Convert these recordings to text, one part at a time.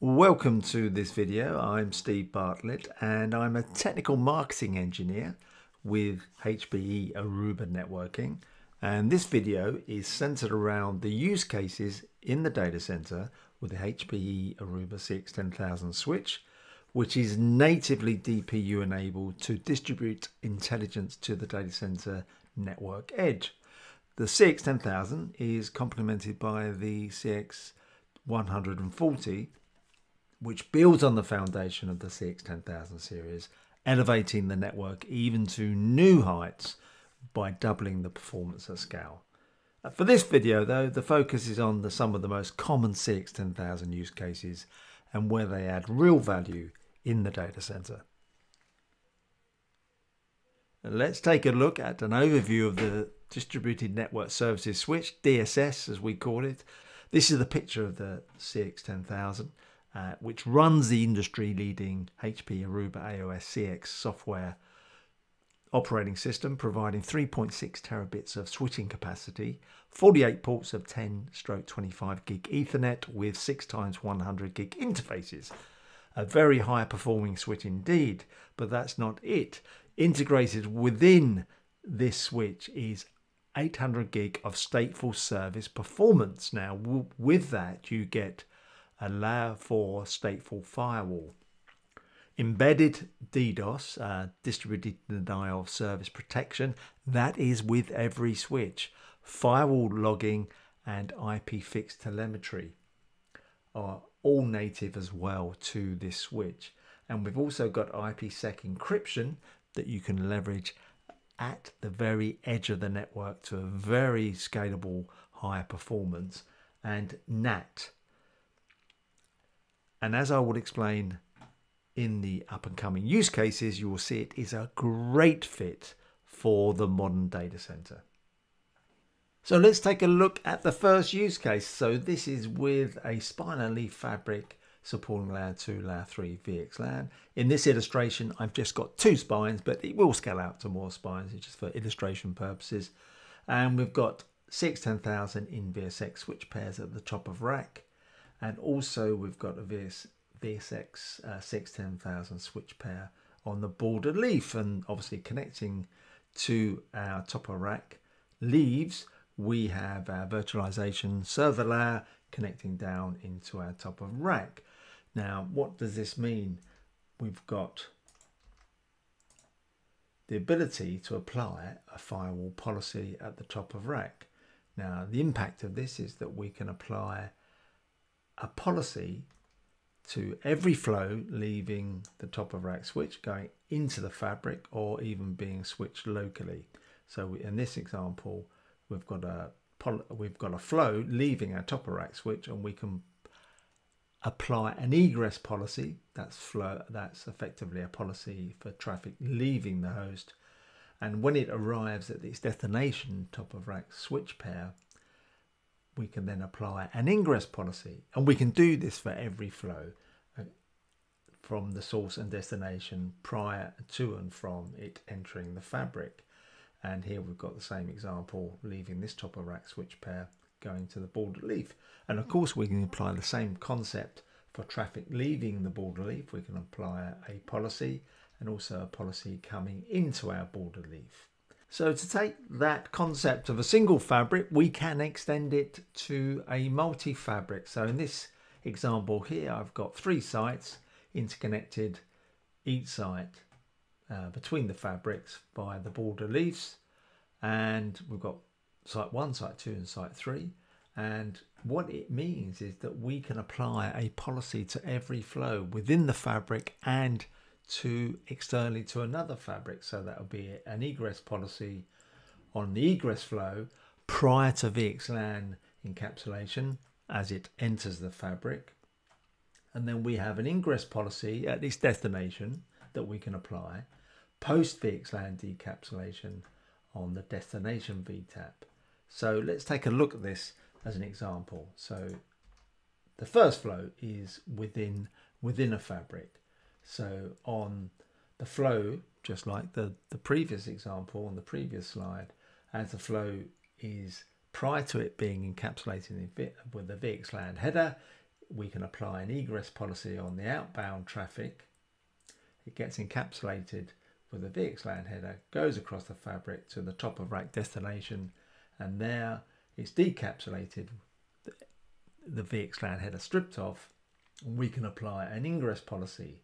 Welcome to this video. I'm Steve Bartlett and I'm a technical marketing engineer with HPE Aruba Networking. And this video is centered around the use cases in the data center with the HPE Aruba CX10000 switch, which is natively DPU enabled to distribute intelligence to the data center network edge. The CX10000 is complemented by the CX140 which builds on the foundation of the CX10000 series, elevating the network even to new heights by doubling the performance at scale. Uh, for this video though, the focus is on the, some of the most common CX10000 use cases and where they add real value in the data center. Let's take a look at an overview of the Distributed Network Services Switch, DSS as we call it. This is the picture of the CX10000 uh, which runs the industry leading HP Aruba AOS CX software operating system, providing 3.6 terabits of switching capacity, 48 ports of 10 stroke 25 gig Ethernet with 6 times 100 gig interfaces. A very high performing switch indeed, but that's not it. Integrated within this switch is 800 gig of stateful service performance. Now, with that, you get a layer for stateful firewall. Embedded DDoS, uh, distributed denial of service protection, that is with every switch. Firewall logging and IPFIX telemetry are all native as well to this switch. And we've also got IPsec encryption that you can leverage at the very edge of the network to a very scalable higher performance and NAT and as I will explain in the up and coming use cases, you will see it is a great fit for the modern data center. So let's take a look at the first use case. So this is with a spine leaf fabric supporting layer 2, layer 3 VXLAN. In this illustration, I've just got two spines, but it will scale out to more spines it's just for illustration purposes. And we've got CX10000 in VSX switch pairs at the top of rack and also we've got a VS, VSX uh, 610000 switch pair on the border leaf and obviously connecting to our top of rack leaves we have our virtualization server layer connecting down into our top of rack now what does this mean we've got the ability to apply a firewall policy at the top of rack now the impact of this is that we can apply a policy to every flow leaving the top of rack switch going into the fabric or even being switched locally. So in this example, we've got a we've got a flow leaving our top of rack switch and we can apply an egress policy that's flow that's effectively a policy for traffic leaving the host and when it arrives at its destination top of rack switch pair we can then apply an ingress policy. And we can do this for every flow uh, from the source and destination prior to and from it entering the fabric. And here we've got the same example, leaving this top of rack switch pair going to the border leaf. And of course, we can apply the same concept for traffic leaving the border leaf. We can apply a policy and also a policy coming into our border leaf. So to take that concept of a single fabric, we can extend it to a multi-fabric. So in this example here, I've got three sites interconnected each site uh, between the fabrics by the border leaves. And we've got site one, site two, and site three. And what it means is that we can apply a policy to every flow within the fabric and to externally to another fabric. So that would be an egress policy on the egress flow prior to VXLAN encapsulation as it enters the fabric. And then we have an ingress policy at its destination that we can apply post VXLAN decapsulation on the destination VTEP. So let's take a look at this as an example. So the first flow is within within a fabric. So on the flow, just like the, the previous example on the previous slide, as the flow is prior to it being encapsulated with the VXLAN header, we can apply an egress policy on the outbound traffic. It gets encapsulated with the VXLAN header, goes across the fabric to the top of rack destination, and there it's decapsulated, the VXLAN header stripped off, and we can apply an ingress policy.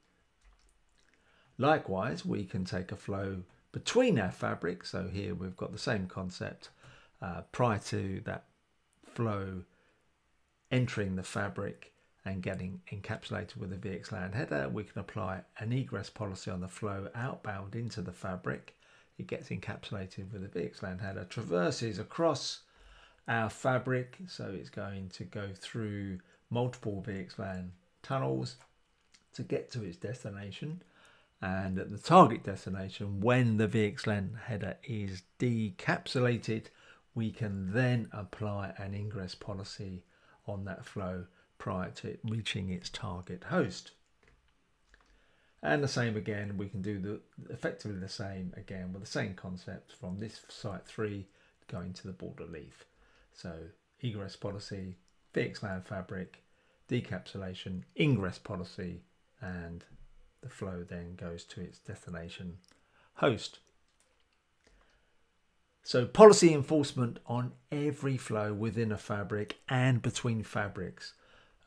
Likewise, we can take a flow between our fabric. So here we've got the same concept uh, prior to that flow entering the fabric and getting encapsulated with a VXLAN header, we can apply an egress policy on the flow outbound into the fabric. It gets encapsulated with the VXLAN header, traverses across our fabric, so it's going to go through multiple VXLAN tunnels to get to its destination. And at the target destination, when the VXLAN header is decapsulated, we can then apply an ingress policy on that flow prior to it reaching its target host. And the same again, we can do the effectively the same again with the same concept from this site 3 going to the border leaf. So egress policy, VXLAN fabric, decapsulation, ingress policy, and the flow then goes to its destination host. So policy enforcement on every flow within a fabric and between fabrics.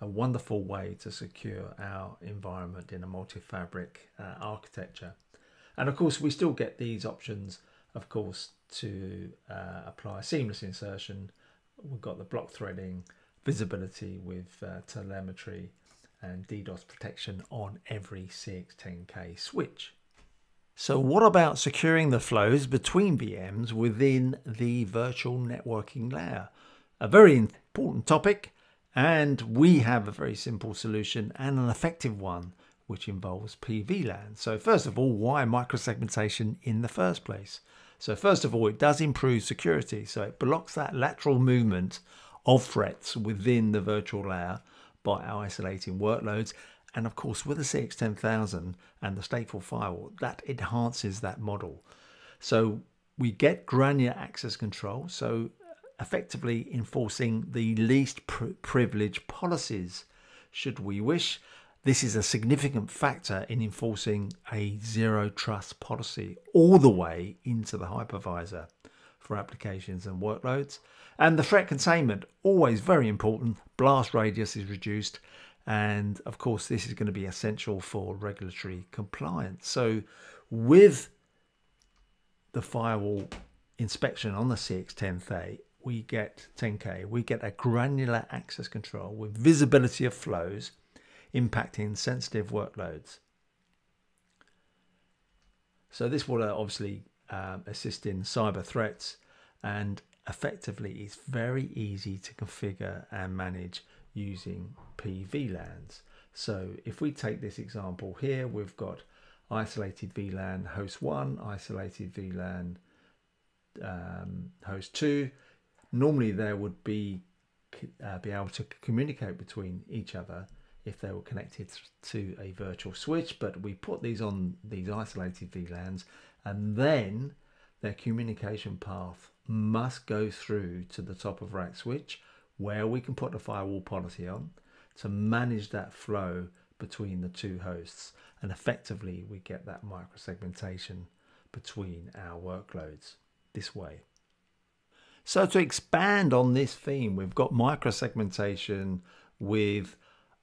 A wonderful way to secure our environment in a multi-fabric uh, architecture. And of course, we still get these options, of course, to uh, apply seamless insertion. We've got the block threading, visibility with uh, telemetry and DDoS protection on every CX10K switch. So what about securing the flows between VMs within the virtual networking layer? A very important topic and we have a very simple solution and an effective one which involves PVLAN. So first of all, why microsegmentation in the first place? So first of all, it does improve security. So it blocks that lateral movement of threats within the virtual layer by isolating workloads and of course, with the CX10000 and the stateful firewall, that enhances that model. So we get granular access control. So effectively enforcing the least privilege policies should we wish. This is a significant factor in enforcing a zero trust policy all the way into the hypervisor for applications and workloads. And the threat containment, always very important. Blast radius is reduced and of course, this is going to be essential for regulatory compliance. So, with the firewall inspection on the CX10K, we get 10K, we get a granular access control with visibility of flows impacting sensitive workloads. So this will obviously um, assist in cyber threats and effectively it's very easy to configure and manage using PVLANs. So if we take this example here, we've got isolated VLAN host 1, isolated VLAN um, host 2. Normally there would be uh, be able to communicate between each other if they were connected to a virtual switch, but we put these on these isolated VLANs and then their communication path must go through to the top of rack switch where we can put the firewall policy on to manage that flow between the two hosts. And effectively, we get that microsegmentation between our workloads this way. So to expand on this theme, we've got microsegmentation with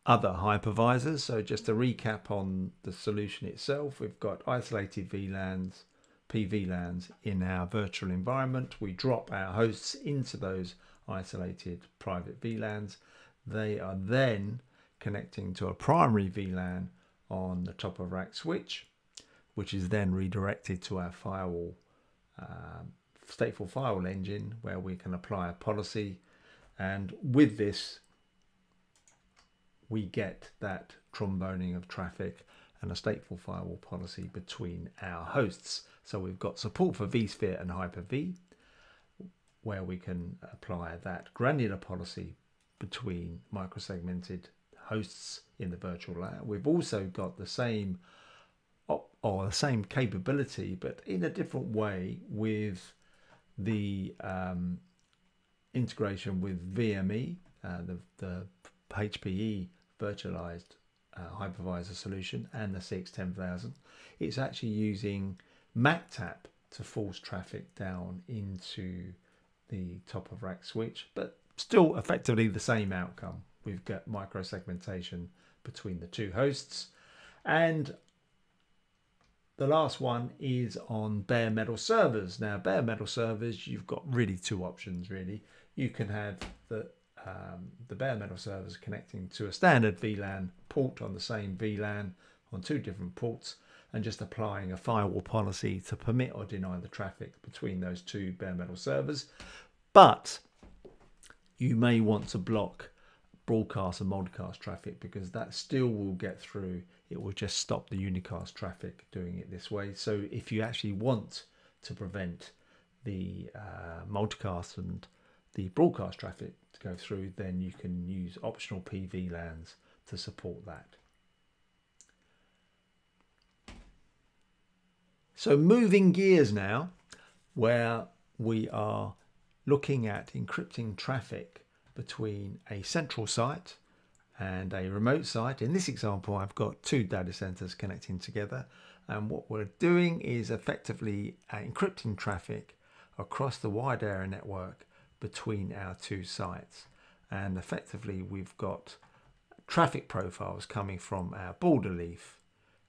other hypervisors. So just to recap on the solution itself, we've got isolated VLANs, PVLANs in our virtual environment. We drop our hosts into those isolated private VLANs. They are then connecting to a primary VLAN on the top of rack switch, which is then redirected to our firewall, um, stateful firewall engine, where we can apply a policy. And with this, we get that tromboning of traffic and a stateful firewall policy between our hosts. So we've got support for vSphere and Hyper-V where we can apply that granular policy between microsegmented hosts in the virtual layer. We've also got the same or the same capability, but in a different way with the um, integration with VME, uh, the, the HPE virtualized uh, hypervisor solution, and the CX10000. It's actually using MACTAP to force traffic down into the top of rack switch, but still effectively the same outcome. We've got micro segmentation between the two hosts. And the last one is on bare metal servers. Now, bare metal servers, you've got really two options really. You can have the um, the bare metal servers connecting to a standard VLAN port on the same VLAN on two different ports and just applying a firewall policy to permit or deny the traffic between those two bare metal servers. But you may want to block broadcast and multicast traffic because that still will get through. It will just stop the unicast traffic doing it this way. So if you actually want to prevent the uh, multicast and the broadcast traffic to go through, then you can use optional PVLANs to support that. So moving gears now, where we are looking at encrypting traffic between a central site and a remote site. In this example, I've got two data centers connecting together. And what we're doing is effectively uh, encrypting traffic across the wide area network between our two sites. And effectively, we've got traffic profiles coming from our border leaf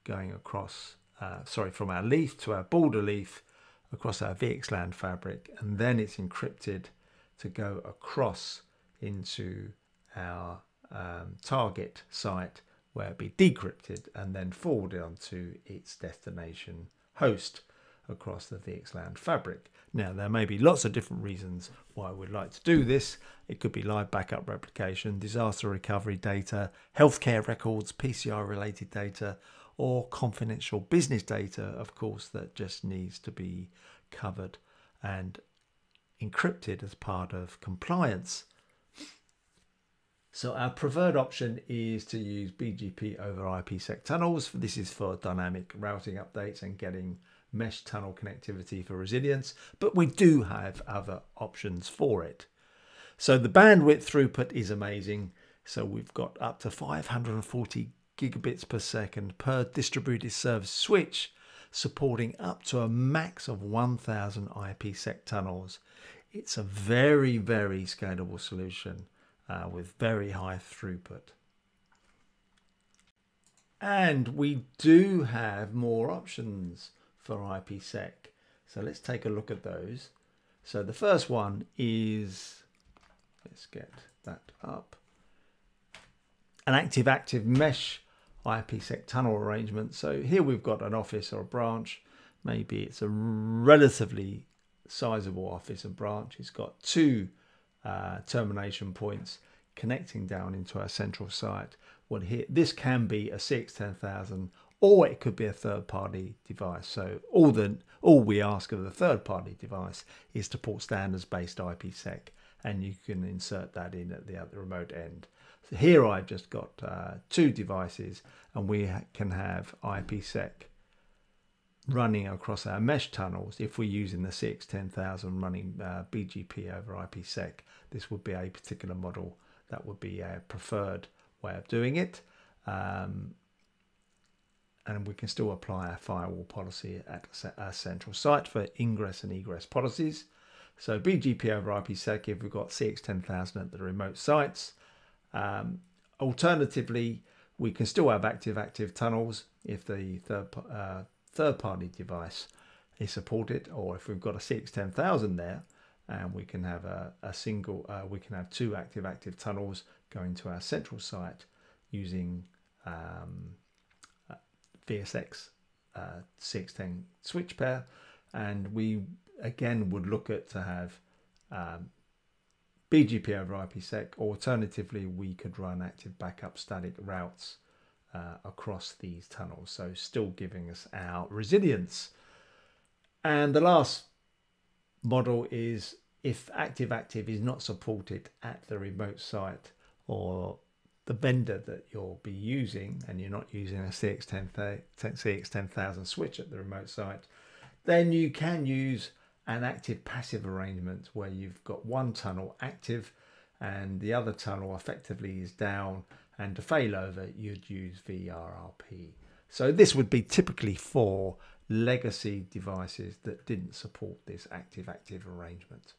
going across, uh, sorry, from our leaf to our border leaf across our VXLAN fabric. And then it's encrypted to go across into our um, target site where it be decrypted and then forwarded onto its destination host across the VXLAN fabric. Now, there may be lots of different reasons why we'd like to do this. It could be live backup replication, disaster recovery data, healthcare records, PCR related data, or confidential business data, of course, that just needs to be covered and encrypted as part of compliance so our preferred option is to use BGP over IPsec tunnels. This is for dynamic routing updates and getting mesh tunnel connectivity for resilience, but we do have other options for it. So the bandwidth throughput is amazing. So we've got up to 540 gigabits per second per distributed service switch, supporting up to a max of 1000 IPsec tunnels. It's a very, very scalable solution uh, with very high throughput. And we do have more options for IPsec. So let's take a look at those. So the first one is, let's get that up, an active-active mesh IPsec tunnel arrangement. So here we've got an office or a branch. Maybe it's a relatively sizable office and branch. It's got two uh, termination points connecting down into our central site. Well, here, this can be a CX10000 or it could be a third-party device. So all the all we ask of the third-party device is to port standards-based IPsec, and you can insert that in at the remote end. So here I've just got uh, two devices, and we can have IPsec running across our mesh tunnels, if we're using the CX10000 running uh, BGP over IPsec, this would be a particular model that would be a preferred way of doing it. Um, and we can still apply a firewall policy at a central site for ingress and egress policies. So BGP over IPsec if we've got CX10000 at the remote sites. Um, alternatively, we can still have active-active tunnels if the third uh, third-party device is supported, or if we've got a CX10000 there, and we can have a, a single, uh, we can have two active-active tunnels going to our central site using um, VSX uh, 610 switch pair, and we again would look at to have um, BGP over IPsec. Alternatively, we could run active backup static routes uh, across these tunnels. So still giving us our resilience. And the last model is if active active is not supported at the remote site or the vendor that you'll be using and you're not using a CX10000 switch at the remote site, then you can use an active passive arrangement where you've got one tunnel active and the other tunnel effectively is down and to failover you'd use VRRP. So this would be typically for legacy devices that didn't support this active-active arrangement.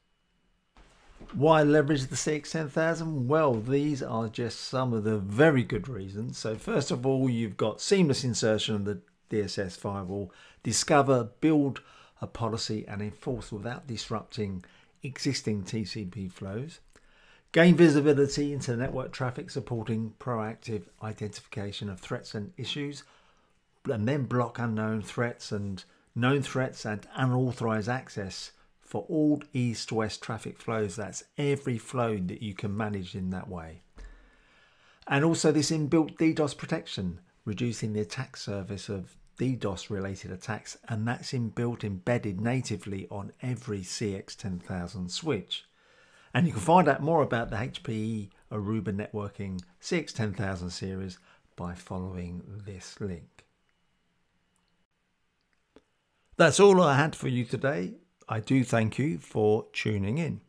Why leverage the CX10000? Well, these are just some of the very good reasons. So first of all, you've got seamless insertion of the DSS firewall, discover, build a policy and enforce without disrupting existing TCP flows. Gain visibility into network traffic supporting proactive identification of threats and issues and then block unknown threats and known threats and unauthorized access for all east west traffic flows. That's every flow that you can manage in that way. And also this inbuilt DDoS protection, reducing the attack surface of DDoS related attacks, and that's inbuilt embedded natively on every CX10000 switch. And you can find out more about the HPE Aruba Networking CX10000 series by following this link. That's all I had for you today. I do thank you for tuning in.